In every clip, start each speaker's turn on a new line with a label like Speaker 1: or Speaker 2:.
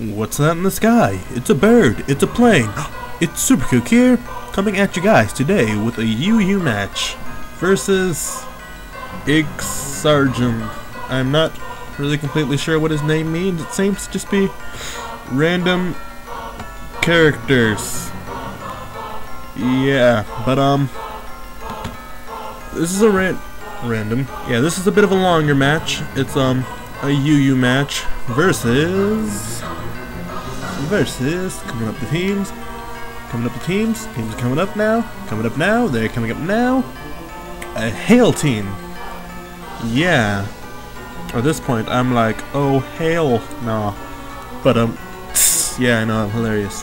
Speaker 1: What's that in the sky? It's a bird. It's a plane. It's Super Kook here, coming at you guys today with a UU match versus Sargent. I'm not really completely sure what his name means. It seems to just be random characters. Yeah, but um, this is a ran random. Yeah, this is a bit of a longer match. It's um a UU match versus versus coming up the teams. Coming up the teams. Teams coming up now. Coming up now. They're coming up now. A hail team. Yeah. At this point, I'm like, oh hail, no. But um, yeah, I know, I'm hilarious.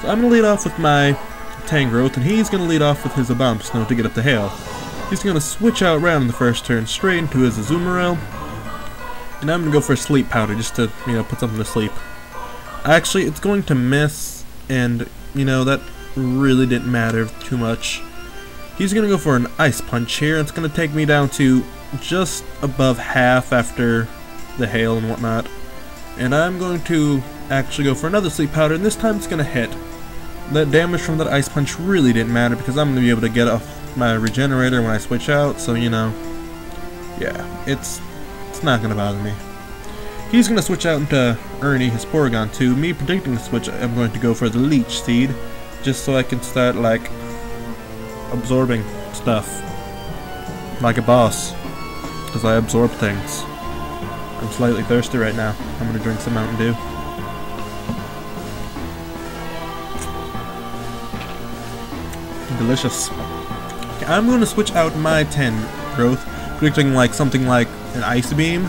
Speaker 1: So I'm gonna lead off with my Tangrowth, and he's gonna lead off with his Abomasnow to get up the hail. He's gonna switch out around in the first turn straight into his Azumarill, and I'm gonna go for a Sleep Powder just to, you know, put something to sleep. Actually, it's going to miss, and, you know, that really didn't matter too much. He's going to go for an Ice Punch here. It's going to take me down to just above half after the hail and whatnot. And I'm going to actually go for another Sleep Powder, and this time it's going to hit. That damage from that Ice Punch really didn't matter because I'm going to be able to get off my Regenerator when I switch out, so you know, yeah, it's, it's not going to bother me. He's going to switch out into Ernie, his Porygon 2. Me predicting the switch, I'm going to go for the Leech Seed, just so I can start, like, absorbing stuff. Like a boss. Because I absorb things. I'm slightly thirsty right now. I'm going to drink some Mountain Dew. Delicious. I'm going to switch out my 10 growth, predicting like something like an Ice Beam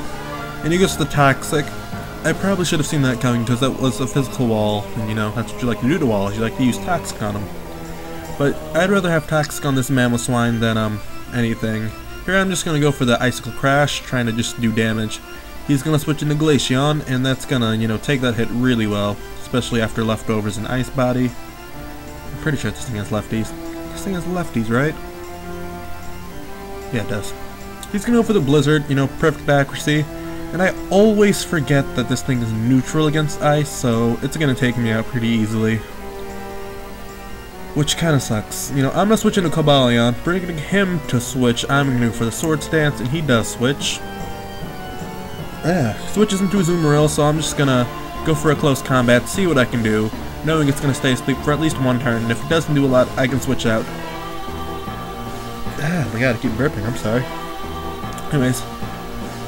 Speaker 1: and he goes to the Toxic. I probably should have seen that coming because that was a physical wall, and you know, that's what you like to do to walls, you like to use Toxic on them. But I'd rather have Toxic on this Mamoswine than um anything. Here I'm just gonna go for the Icicle Crash, trying to just do damage. He's gonna switch into Glaceon, and that's gonna, you know, take that hit really well, especially after leftovers and Ice Body. I'm pretty sure this thing has lefties. This thing has lefties, right? Yeah, it does. He's gonna go for the Blizzard, you know, perfect accuracy. And I always forget that this thing is neutral against ice, so it's gonna take me out pretty easily. Which kinda sucks. You know, I'm gonna switch into Cobalion, bringing him to switch, I'm gonna go for the Swords Dance, and he does switch. Yeah, switches into Azumarill, so I'm just gonna go for a close combat, see what I can do, knowing it's gonna stay asleep for at least one turn, and if it doesn't do a lot, I can switch out. Ah, I gotta keep burping, I'm sorry. Anyways,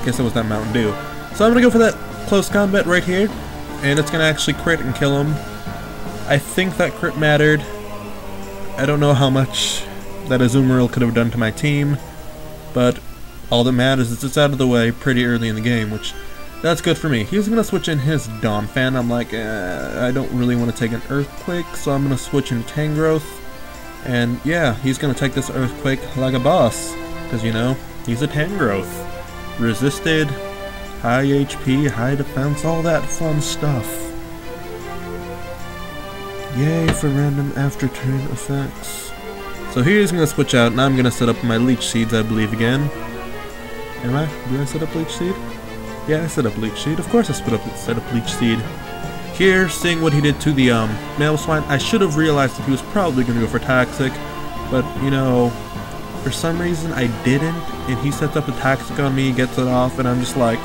Speaker 1: Guess it was that Mountain Dew. So I'm gonna go for that close combat right here, and it's gonna actually crit and kill him. I think that crit mattered. I don't know how much that Azumarill could have done to my team, but all that matters is it's out of the way pretty early in the game, which that's good for me. He's gonna switch in his Donphan. I'm like, eh, I don't really want to take an Earthquake, so I'm gonna switch in Tangrowth. And yeah, he's gonna take this Earthquake like a boss, because you know, he's a Tangrowth resisted, high HP, high defense, all that fun stuff. Yay for random after turn effects. So here's gonna switch out and I'm gonna set up my leech seeds I believe again. Am I? Do I set up leech seed? Yeah, I set up leech seed. Of course I set up set up leech seed. Here, seeing what he did to the um Mamoswine, I should have realized that he was probably gonna go for toxic, but you know, for some reason, I didn't, and he sets up a toxic on me, gets it off, and I'm just like,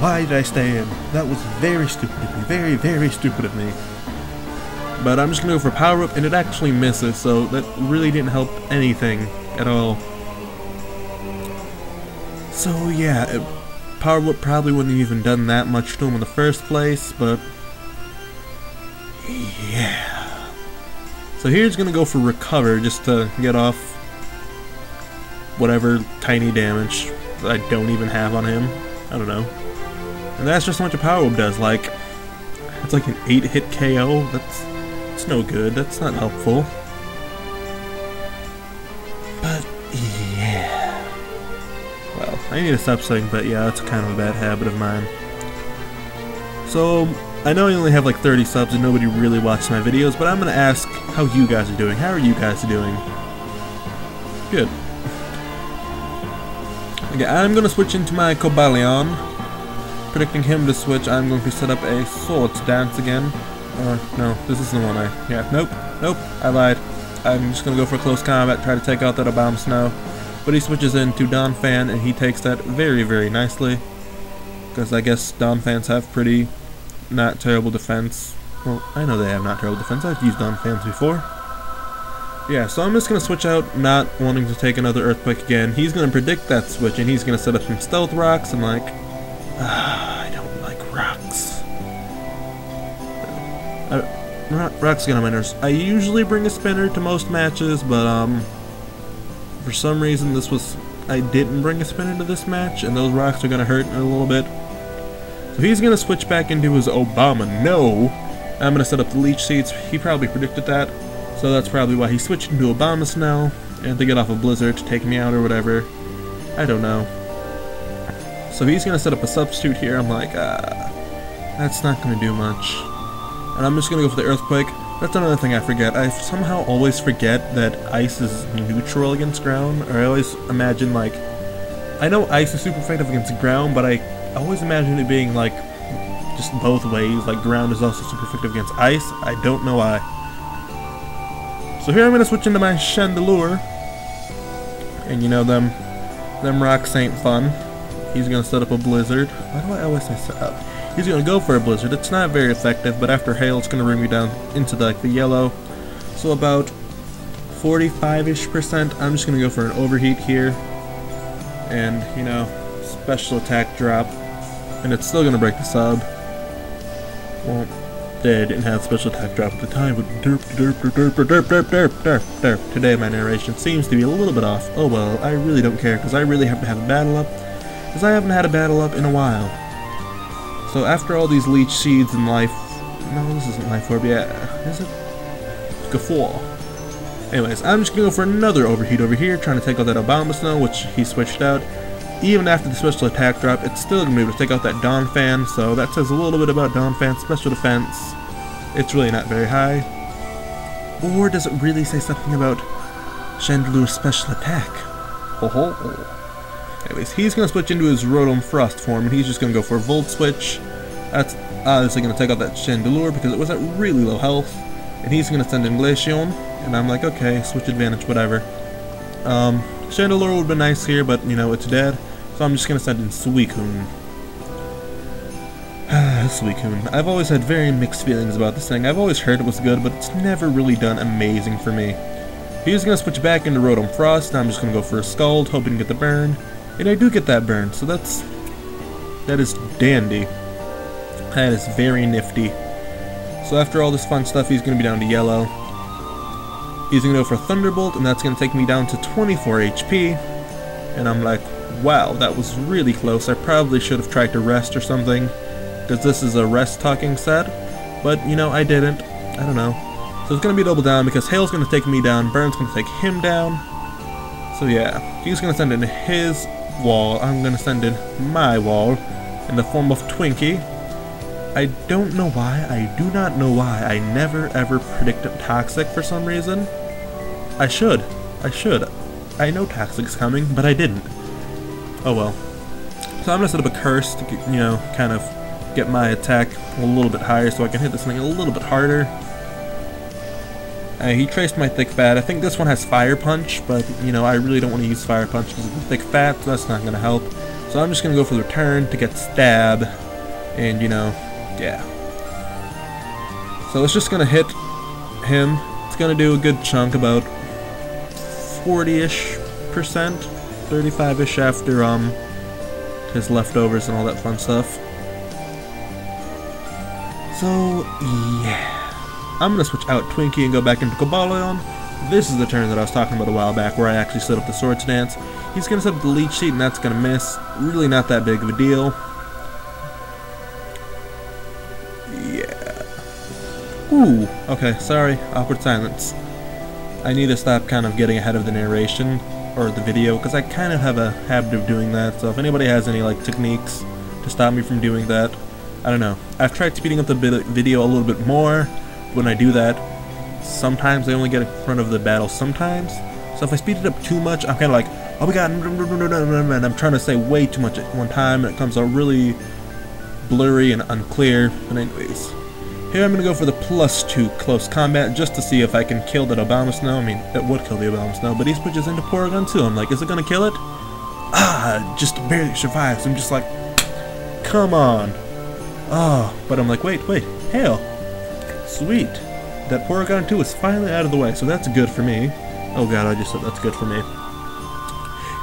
Speaker 1: why did I stay in? That was very stupid of me. Very, very stupid of me. But I'm just gonna go for power up, and it actually misses, so that really didn't help anything at all. So yeah, it, power up probably wouldn't have even done that much to him in the first place, but yeah. So here's gonna go for recover just to get off whatever tiny damage I don't even have on him. I don't know. And that's just how much a power does. Like, it's like an 8 hit KO. That's, that's no good. That's not helpful. But, yeah. Well, I need to stop saying but yeah, that's kind of a bad habit of mine. So, I know I only have like 30 subs and nobody really watches my videos, but I'm gonna ask how you guys are doing. How are you guys doing? Good. Okay, I'm gonna switch into my Cobalion. predicting him to switch, I'm going to set up a Swords Dance again. Or, no, this is the one I... Yeah, nope, nope, I lied. I'm just to go for close combat, try to take out that Abomasnow. But he switches into Donphan, and he takes that very, very nicely. Because I guess Donphans have pretty not terrible defense. Well, I know they have not terrible defense. I've used Donphans before. Yeah, so I'm just going to switch out, not wanting to take another Earthquake again. He's going to predict that switch, and he's going to set up some Stealth Rocks, and like... Ah, I don't like rocks. I, rocks get my. I usually bring a spinner to most matches, but um... For some reason, this was... I didn't bring a spinner to this match, and those rocks are going to hurt a little bit. So he's going to switch back into his Obama. No! I'm going to set up the Leech Seeds. He probably predicted that. So that's probably why he switched into Abomasnow, and to get off a of Blizzard to take me out or whatever. I don't know. So he's gonna set up a substitute here, I'm like, ah, that's not gonna do much. And I'm just gonna go for the Earthquake. That's another thing I forget. I somehow always forget that ice is neutral against ground, or I always imagine like, I know ice is super effective against ground, but I always imagine it being like, just both ways, like ground is also super effective against ice. I don't know why. So here I'm going to switch into my Chandelure. And you know, them them rocks ain't fun. He's going to set up a Blizzard. Why do I always say set up? He's going to go for a Blizzard. It's not very effective, but after Hail, it's going to bring me down into the, like, the yellow. So about 45-ish percent. I'm just going to go for an Overheat here. And, you know, special attack drop. And it's still going to break the sub. They didn't have special attack drop at the time, but derp, derp, derp, derp, derp, derp, derp, derp, derp. Today my narration seems to be a little bit off. Oh well, I really don't care, because I really have to have a battle up, because I haven't had a battle up in a while. So after all these leech seeds in life... No, this isn't life orb, yeah. Is it? Guffaw. Anyways, I'm just gonna go for another overheat over here, trying to take out that Abomasnow, which he switched out. Even after the special attack drop, it's still going to be able to take out that Donphan, so that says a little bit about Donphan's special defense. It's really not very high. Or does it really say something about Chandelure's special attack? Ho ho ho. Anyways, he's going to switch into his Rotom Frost form, and he's just going to go for a Volt Switch. That's obviously going to take out that Chandelure because it was at really low health. And he's going to send in Glaceon, and I'm like, okay, switch advantage, whatever. Um, Chandelure would be nice here, but, you know, it's dead. So I'm just to send in Suicune. Suicune. I've always had very mixed feelings about this thing. I've always heard it was good, but it's never really done amazing for me. He's to switch back into Rotom Frost, and I'm just to go for a Scald, hoping to get the burn. And I do get that burn, so that's... That is dandy. That is very nifty. So after all this fun stuff, he's to be down to yellow. To go for Thunderbolt, and that's going to take me down to 24 HP. And I'm like, Wow, that was really close. I probably should have tried to rest or something, because this is a rest talking set, but, you know, I didn't. I don't know. So it's going to be double down because Hail's going to take me down, Burn's going to take him down. So yeah, he's going to send in his wall, I'm going to send in my wall, in the form of Twinkie. I don't know why, I do not know why, I never ever predicted Toxic for some reason. I should. I should. I know Toxic's coming, but I didn't. Oh well. So I'm to set up a curse to, you know, kind of get my attack a little bit higher so I can hit this thing a little bit harder. Uh, he traced my thick fat. I think this one has fire punch, but you know I really don't want to use fire punch because the thick fat, so that's not to help. So I'm just to go for the return to get stab, and you know, yeah. So it's just to hit him. It's to do a good chunk, about 40-ish percent. 35-ish after um his leftovers and all that fun stuff. So, yeah. I'm to switch out Twinkie and go back into Cobalion. This is the turn that I was talking about a while back where I actually set up the Swords Dance. He's to set up the Leech Seed and that's to miss. Really not that big of a deal. Yeah. Ooh, okay, sorry. Awkward silence. I need to stop kind of getting ahead of the narration or the video because I kind of have a habit of doing that. So if anybody has any like techniques to stop me from doing that, I don't know. I've tried speeding up the video a little bit more. When I do that, sometimes I only get in front of the battle sometimes. So if I speed it up too much, I'm kind of like, oh my god, and I'm trying to say way too much at one time, and it comes out really blurry and unclear. But anyways, here I'm gonna go for the plus two close combat just to see if I can kill that Abomasnow. I mean, that would kill the Abomasnow, but he switches into Porygon 2. I'm like, is it gonna kill it? Ah, just barely survives. I'm just like, come on. Oh, but I'm like, wait, wait, hail. Sweet. That Porygon 2 is finally out of the way, so that's good for me. Oh god, I just said that's good for me.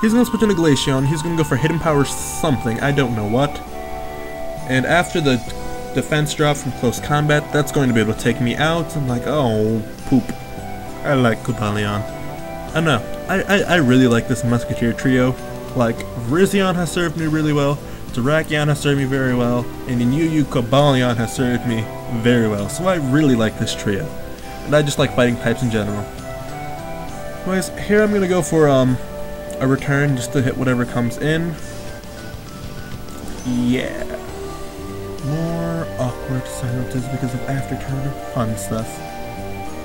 Speaker 1: He's gonna switch into Glaceon, he's gonna go for Hidden Power something, I don't know what. And after the defense drop from close combat, that's going to be able to take me out. I'm like, oh, poop. I like Cobalion. I don't know, I, I, I really like this Musketeer trio. Like, Virizion has served me really well, Terrakion has served me very well, and in UU Cobalion has served me very well, so I really like this trio. And I just like fighting types in general. Anyways, here I'm gonna go for um a return just to hit whatever comes in. Yeah. More silences because of after turn fun stuff.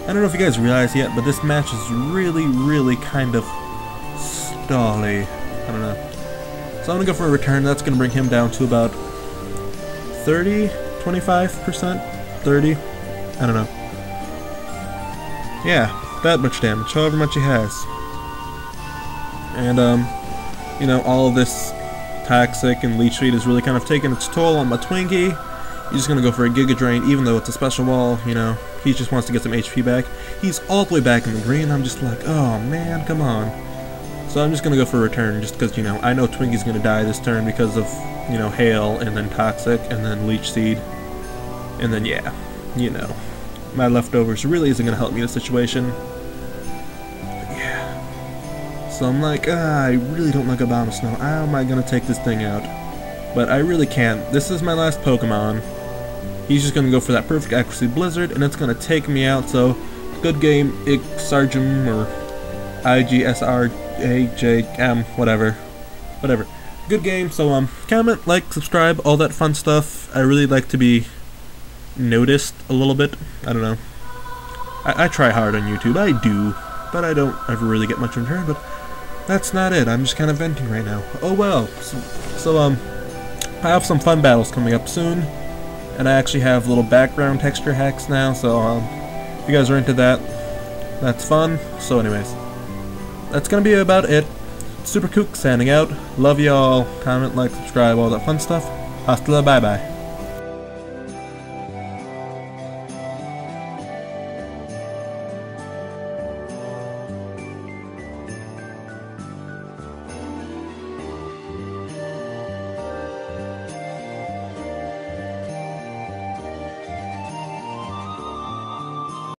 Speaker 1: I don't know if you guys realize yet, but this match is really, really kind of stally. I don't know. So I'm gonna go for a return. That's gonna bring him down to about 30, 25%, 30. I don't know. Yeah, that much damage, however much he has. And, um, you know, all this Toxic and Leech Seed is really kind of taking its toll on my Twinkie. He's just gonna go for a Giga Drain, even though it's a special wall, you know, he just wants to get some HP back. He's all the way back in the green, I'm just like, oh man, come on. So I'm just gonna go for a return, just because, you know, I know Twinkie's gonna die this turn because of, you know, Hail, and then Toxic, and then Leech Seed. And then, yeah, you know, my leftovers really isn't gonna help me in this situation. But yeah. So I'm like, ah, I really don't like Abomasnow. How am I gonna take this thing out? But I really can't. This is my last Pokemon. He's just gonna go for that perfect accuracy Blizzard, and it's gonna take me out, so good game, Ixargum, or IGSR a, J, M, whatever. Whatever. Good game, so um, comment, like, subscribe, all that fun stuff. I really like to be noticed a little bit. I don't know. I, I try hard on YouTube, I do, but I don't ever really get much in return, but that's not it. I'm just kind of venting right now. Oh well. So, so um, I have some fun battles coming up soon, and I actually have little background texture hacks now, so um, if you guys are into that, that's fun. So anyways that's gonna be about it. Super Kook signing out. Love y'all. Comment, like, subscribe, all that fun stuff. Hasta la bye bye.